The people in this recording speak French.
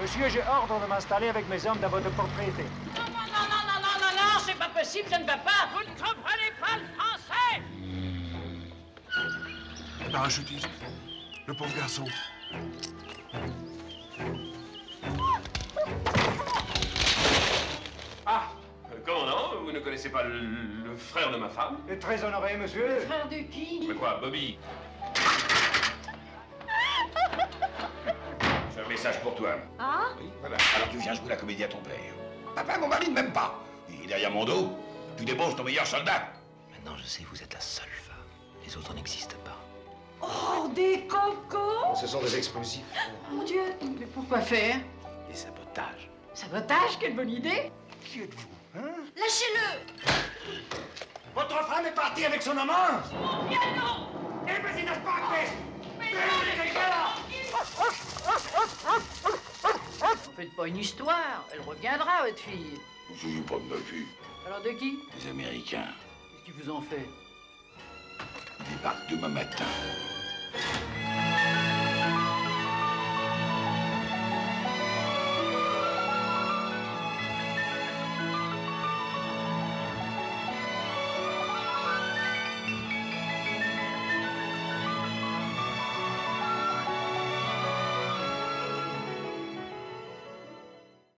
Monsieur, j'ai ordre de m'installer avec mes hommes dans votre propriété. Non, non, non, non, non, non, non, non, c'est pas possible, je ne veux pas. Vous ne comprenez pas le français. Le parachutiste. Le pauvre garçon. Ah euh, Comment non Vous ne connaissez pas le, le frère de ma femme? Très honoré, monsieur. Frère de qui? Mais quoi, Bobby? Message pour toi. Ah Oui, voilà. Alors tu viens jouer la comédie à ton père. Papa, mon mari ne m'aime pas. Il est derrière mon dos. Tu débauches ton meilleur soldat. Maintenant, je sais, vous êtes la seule femme. Les autres n'existent pas. Oh, des cocos Ce sont des explosifs. Mon Dieu Mais pourquoi faire? Des sabotages. Sabotage, quelle bonne idée Qui êtes-vous, hein? Lâchez-le Votre femme est partie avec son amant Mon piano Eh ben, c'est n'est pas acté Mais Faites pas une histoire, elle reviendra, votre fille. Je ne souviens pas de ma fille. Alors de qui? Les Américains Qu'est-ce qu'ils vous ont fait? Débarquent demain matin.